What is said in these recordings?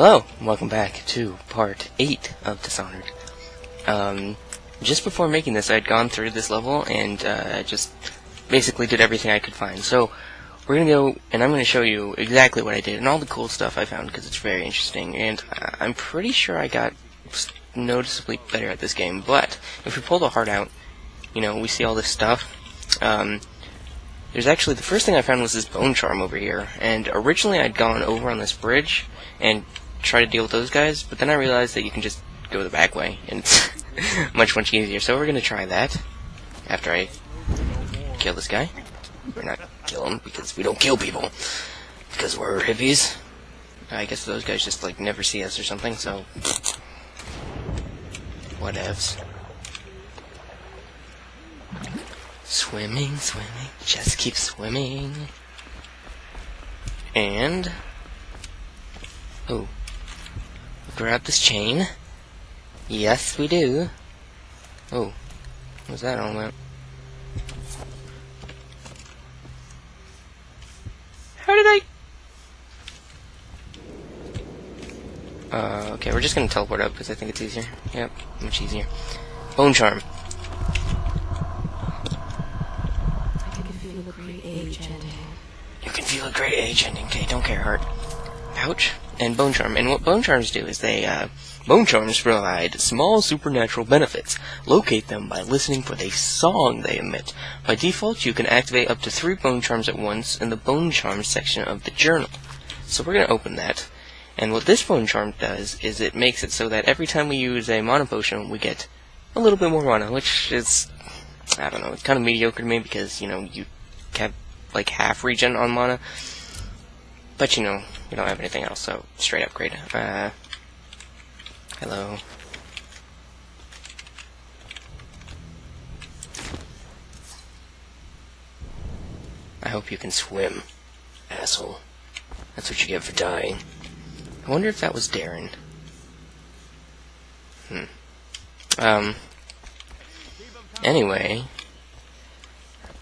Hello, welcome back to part 8 of Dishonored. Um, just before making this, I'd gone through this level and uh, just basically did everything I could find. So, we're gonna go, and I'm gonna show you exactly what I did and all the cool stuff I found because it's very interesting. And uh, I'm pretty sure I got noticeably better at this game. But if we pull the heart out, you know, we see all this stuff. Um, there's actually the first thing I found was this bone charm over here, and originally I'd gone over on this bridge and try to deal with those guys, but then I realized that you can just go the back way, and it's much much easier. So we're gonna try that after I kill this guy. We're not kill him because we don't kill people because we're hippies. I guess those guys just like never see us or something. So whatevs. Swimming, swimming, just keep swimming. And oh, grab this chain. Yes, we do. Oh, what's that all about? How did I? Uh, okay, we're just gonna teleport up because I think it's easier. Yep, much easier. Bone charm. I can feel a great age ending. You can feel a great age ending. Okay, don't care, heart. Ouch. And bone charm. And what bone charms do is they, uh, bone charms provide small supernatural benefits. Locate them by listening for the song they emit. By default, you can activate up to three bone charms at once in the bone charms section of the journal. So we're gonna open that. And what this bone charm does is it makes it so that every time we use a mana potion, we get a little bit more mana, which is, I don't know, it's kind of mediocre to me because, you know, you have like half regen on mana. But you know, we don't have anything else, so straight upgrade. Uh, hello. I hope you can swim, asshole. That's what you get for dying. I wonder if that was Darren. Hmm. Um. Anyway,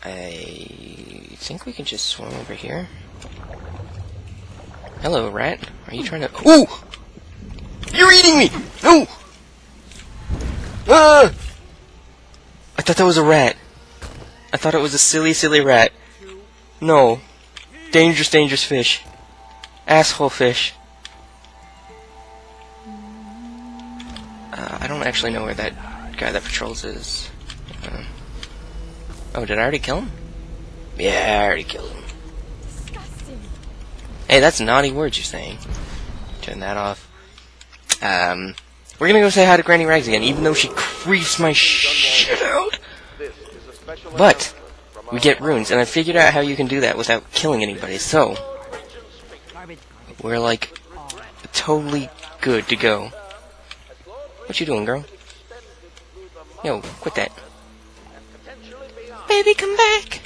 I think we can just swim over here. Hello, rat. Are you trying to? Ooh! You're eating me! No! Ah! I thought that was a rat. I thought it was a silly, silly rat. No. Dangerous, dangerous fish. Asshole fish. Uh, I don't actually know where that guy that patrols is. Uh, oh, did I already kill him? Yeah, I already killed him. Hey, that's naughty words you're saying. Turn that off. Um, we're gonna go say hi to Granny Rags again, even though she creeps my shit out. But, we get runes, and I figured out how you can do that without killing anybody, so... We're like, totally good to go. What you doing, girl? Yo, quit that. Baby, come back!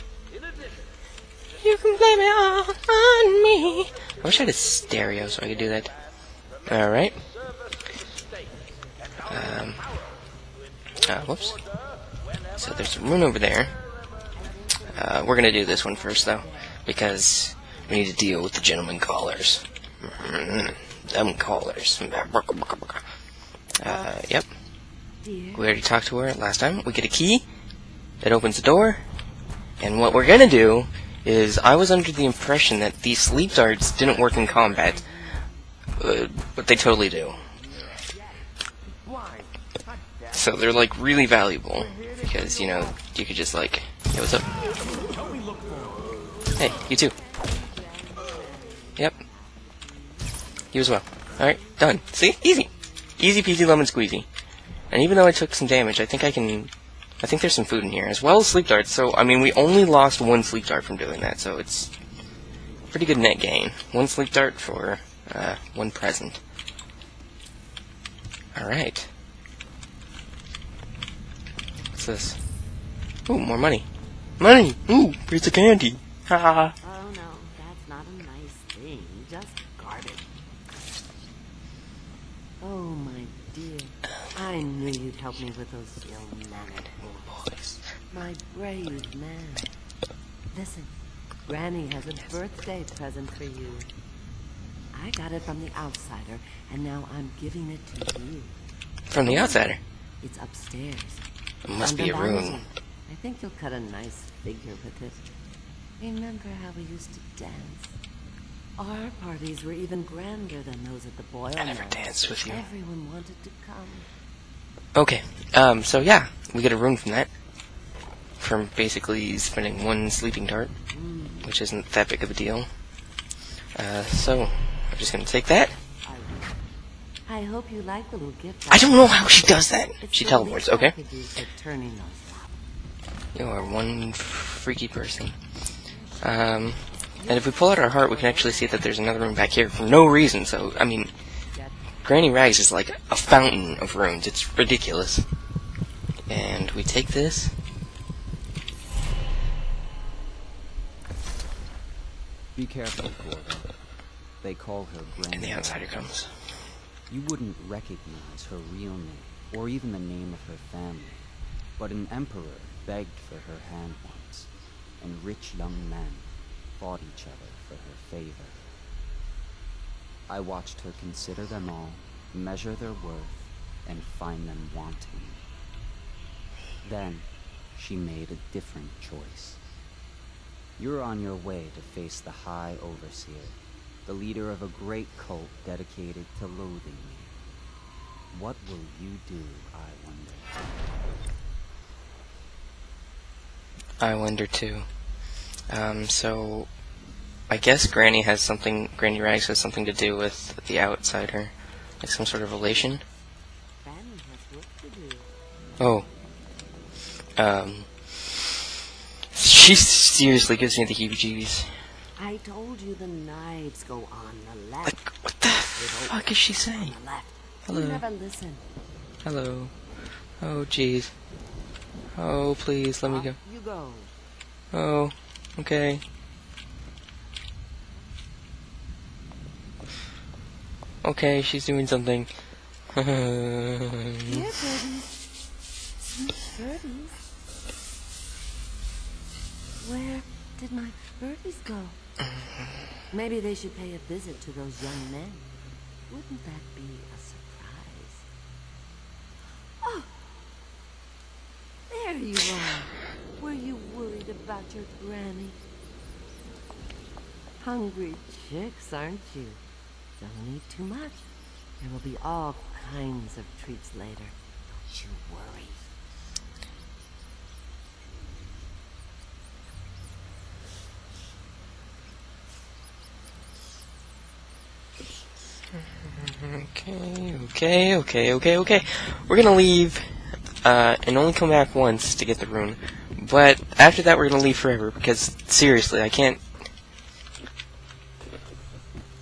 You can blame it all on me. I wish I had a stereo so I could do that. Alright. Um, uh, whoops. So there's a rune over there. Uh, we're gonna do this one first, though, because we need to deal with the gentleman callers. Them callers. Uh, yep. We already talked to her last time. We get a key that opens the door, and what we're gonna do is I was under the impression that these sleep darts didn't work in combat, uh, but they totally do. So they're like really valuable because you know you could just like, hey, what's up? Hey, you too. Yep. You as well. Alright, done. See? Easy. Easy peasy lemon squeezy. And even though I took some damage, I think I can I think there's some food in here, as well as sleep darts. So, I mean, we only lost one sleep dart from doing that, so it's pretty good net gain. One sleep dart for uh, one present. Alright. What's this? Ooh, more money. Money! Ooh, piece of candy! Ha ha ha. Oh no, that's not a nice thing. Just garbage. Oh my dear. I knew you'd help me with those ill-mannered Boys. My brave man. Listen, Granny has a birthday present for you. I got it from the outsider, and now I'm giving it to you. From the outsider. It's upstairs. It must be a room. I think you'll cut a nice figure with it. Remember how we used to dance? Our parties were even grander than those at the Boyle I never danced with you. Everyone wanted to come. Okay. Um. So yeah, we get a rune from that. From basically spending one sleeping dart, which isn't that big of a deal. Uh. So I'm just gonna take that. I, hope you like the little gift. I don't know how she does that. It's She teleports. Okay. could do for turning those up. You are one freaky person. Um. And if we pull out our heart, we can actually see that there's another room back here for no reason. So I mean, Granny Rags is like a fountain of runes. It's ridiculous. And we take this. Be careful, Gordon. They call her Granny. And the outsider comes. You wouldn't recognize her real name, or even the name of her family. But an emperor begged for her hand once, and rich young men fought each other for her favor. I watched her consider them all, measure their worth, and find them wanting. Then, she made a different choice. You're on your way to face the High Overseer, the leader of a great cult dedicated to loathing me. What will you do, I wonder? I wonder too. Um, so I guess Granny has something. Granny Rags has something to do with the outsider, like some sort of relation. Fanny has work to do. Oh. Um. She seriously gives me the heebie-jeebies. I told you the knives go on the left. Like, what the fuck is she saying? On the left. Hello. Listen. Hello. Oh, jeez. Oh, please, let me go. You go. Oh, okay. Okay, she's doing something. Here, birdies. Birdies. Where did my birdies go? Maybe they should pay a visit to those young men. Wouldn't that be a surprise? Oh! There you are. Were you worried about your granny? Hungry chicks, aren't you? Don't eat too much. There will be all kinds of treats later. Don't you worry. Okay, okay, okay, okay, okay. We're gonna leave, uh, and only come back once to get the rune. But after that, we're gonna leave forever because seriously, I can't.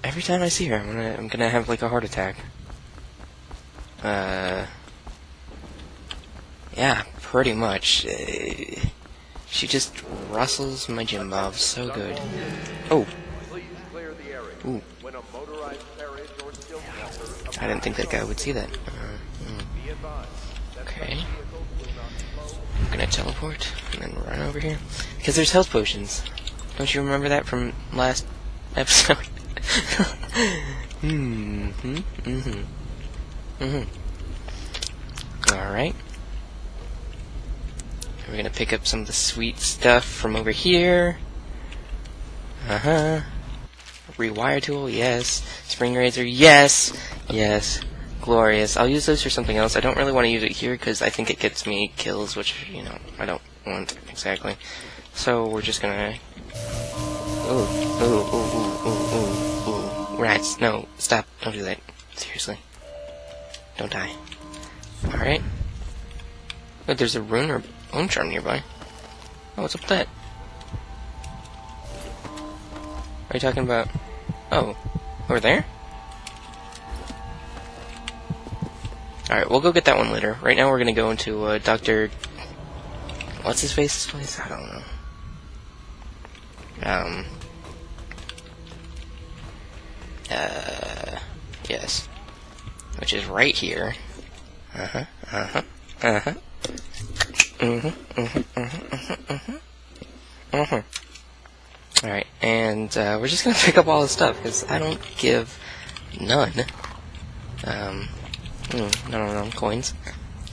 Every time I see her, I'm gonna, I'm gonna have like a heart attack. Uh, yeah, pretty much. Uh, she just rustles my gym bob so good. Oh. Ooh. I didn't think that guy would see that. Uh, mm. that Okay. I'm gonna teleport and then run over here. Because there's health potions. Don't you remember that from last episode? Hmm. Mm-hmm. Mm-hmm. Alright. We're gonna pick up some of the sweet stuff from over here. Uh-huh. Rewire tool, yes. Spring razor, yes. Yes. Glorious. I'll use those for something else. I don't really want to use it here because I think it gets me kills, which, you know, I don't want exactly. So we're just gonna. Ooh, ooh, ooh, ooh. Rats, no, stop. Don't do that. Seriously. Don't die. Alright. Wait, there's a rune or bone charm nearby. Oh, what's up with that? Are you talking about. Oh, over there? Alright, we'll go get that one later. Right now we're gonna go into uh, Dr. What's his face's place? I don't know. Um. Uh. Yes. Which is right here. Uh huh. Uh huh. Uh huh. Mhm. Mhm. Mhm. Mhm. Mhm. Alright, and uh, we're just gonna pick up all this stuff because I don't give none. Um, hmm, no, no, no, coins.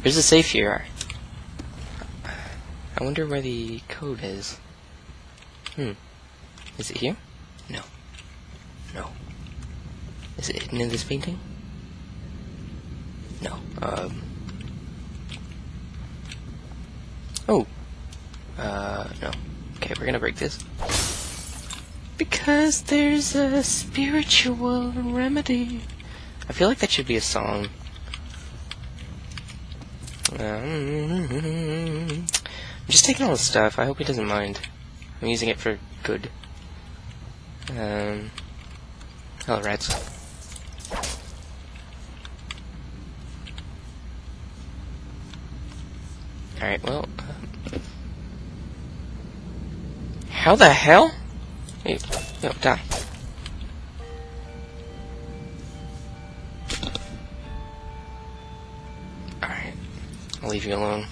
There's a safe here. I wonder where the code is. Hmm. Is it here? No. No. Is it hidden in this painting? No. Um. Oh. Uh, no. Okay, we're gonna break this. Because there's a spiritual remedy. I feel like that should be a song. I'm just taking all the stuff. I hope he doesn't mind. I'm using it for good. Um. Hello, rats. Alright, well. how the hell? Hey, yo, die. Alright. I'll leave you alone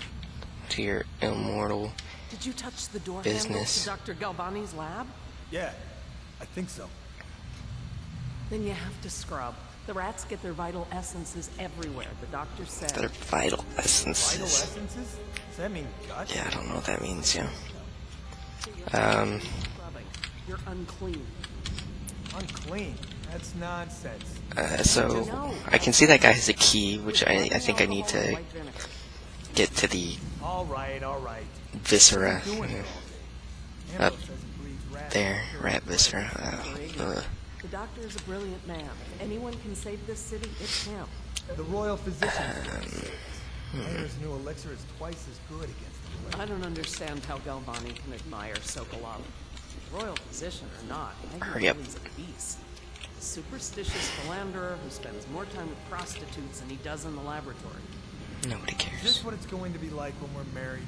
to your immortal. Did you touch the door Business. to Dr. Galvani's lab? Yeah, I think so. Then you have to scrub. The rats get their vital essences everywhere, the doctor said. Their vital essences. Vital essences. essences? Does that mean gut? Yeah, I don't know what that means, yeah. Um, Scrubbing. You're unclean. Unclean. That's nonsense. uh, so, I can see that guy has a key, which I, I think I need to get to the All right, all right. viscera. Doing yeah. it Up all. Ambrose says it bleeds rats. There, rat viscera. Uh, uh, The doctor is a brilliant man. If anyone can save this city, it's him. The royal physician. Piero's new elixir is twice as good against the plague. I don't understand how Galvani can admire Sokolov. Royal physician or not, I Hurry up. he's a beast. A superstitious philanderer who spends more time with prostitutes than he does in the laboratory. nobody cares. Is this what it's going to be like when we're married?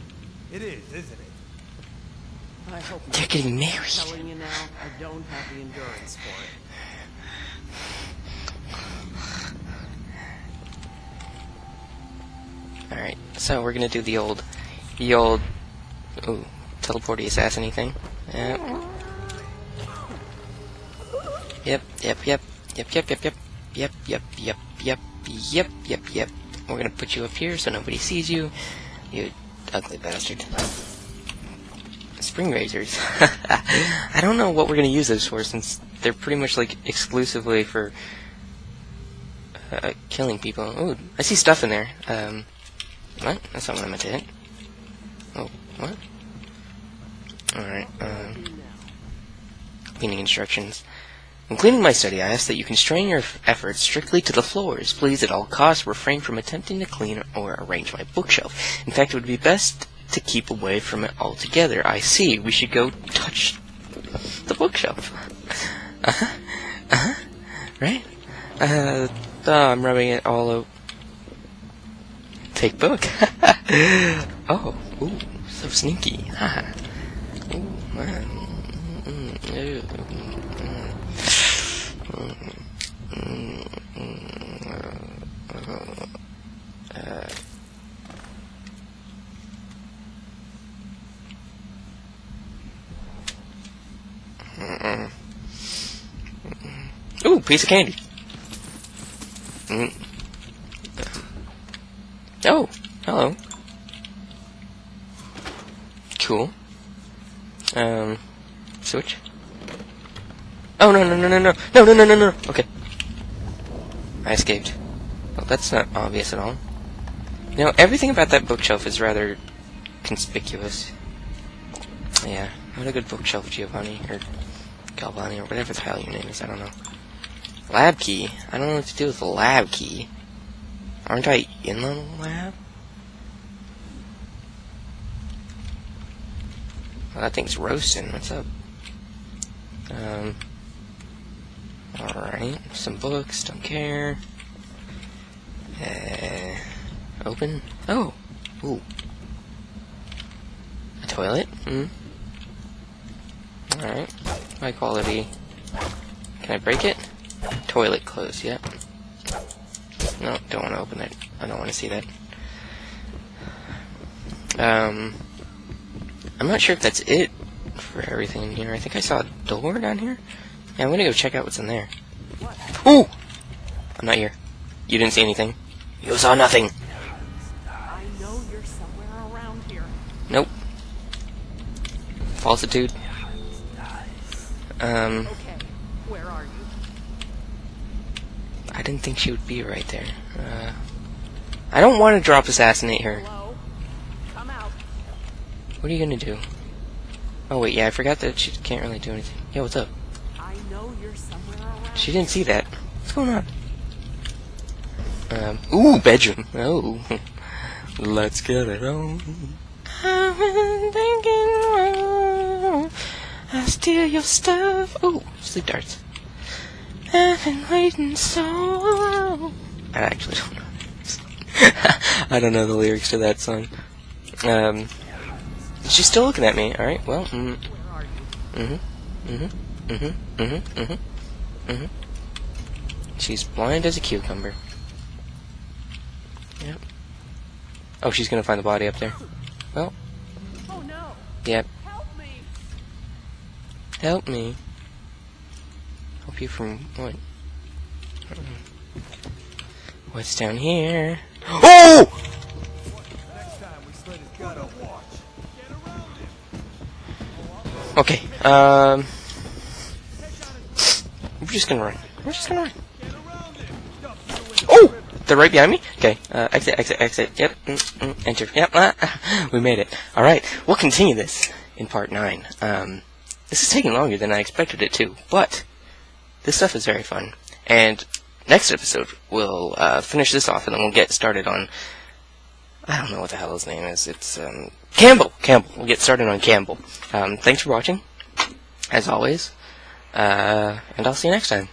It is, isn't it? I hope They're not. getting I'm married. telling you now, I don't have the endurance for it. Alright, so we're gonna do the old, the old, ooh, teleporty assassin thing. Yep. Yep, yep, yep, yep, yep, yep, yep, yep, yep, yep, yep, yep, yep, yep. We're gonna put you up here so nobody sees you, you ugly bastard. Spring razors. I don't know what we're gonna use those for since they're pretty much like exclusively for uh, killing people. Ooh, I see stuff in there. Um, what? That's not what I meant to hit. Oh, what? Alright, um, cleaning instructions. When cleaning my study, I ask that you constrain your efforts strictly to the floors. Please, at all costs, refrain from attempting to clean or arrange my bookshelf. In fact, it would be best to keep away from it altogether. I see. We should go touch the bookshelf. Uh-huh. Uh-huh. Right? Uh, oh, I'm rubbing it all over. Take book. oh, ooh, so sneaky. Haha. Ooh, mm, ew, mm, mm, mm, mm, uh, mm, mm. Ooh, piece of candy. Mm. Oh, hello. Cool. Um, switch. Oh no no no no no no no no no no. Okay. I escaped. Well, that's not obvious at all. You know, everything about that bookshelf is rather conspicuous. Yeah, what a good bookshelf, Giovanni or Galvani or whatever the hell your name is. I don't know. Lab key. I don't know what to do with the lab key. Aren't I in the lab? Well, that thing's roasting. What's up? Um. Alright. Some books. Don't care. Uh. Open. Oh. Ooh. A toilet? Hmm. Alright. High quality. Can I break it? Toilet closed, yep. No, don't want to open it. I don't want to see that. Um, I'm not sure if that's it for everything in here. I think I saw a door down here. Yeah, I'm gonna go check out what's in there. Ooh! I'm not here. You didn't see anything. You saw nothing. I know you're somewhere around here. Nope. Falsitude. Um, Okay, where are you? I didn't think she would be right there. Uh, I don't want to drop assassinate her. Come out. What are you gonna do? Oh wait, yeah, I forgot that she can't really do anything. Yo, what's up? I know you're somewhere around. She didn't see that. What's going on? Um, ooh, bedroom. Oh, let's get it on. I've been thinking, I steal your stuff. Ooh, sleep darts. I've been waiting so long. I actually don't know. I don't know the lyrics to that song. Um, she's still looking at me. All right. Well. Mm, Where are you? mm-hmm. Mm-hmm. Mm-hmm. Mm-hmm. Mm-hmm. Mm-hmm. She's blind as a cucumber. Yep. Oh, she's gonna find the body up there. Well, Oh no! yep. Help me! Help me. Help you from what? What's down here? Oh! Okay. Um. We're just gonna run. We're just gonna run. Oh! They're right behind me? Okay. Uh, exit, exit, exit. Yep. Mm, mm, enter. Yep. Ah, we made it. Alright. We'll continue this in part 9. Um, this is taking longer than I expected it to, but this stuff is very fun. And next episode, we'll uh, finish this off and then we'll get started on. I don't know what the hell his name is. It's um, Campbell. Campbell. We'll get started on Campbell. Um, thanks for watching, as always, uh, and I'll see you next time.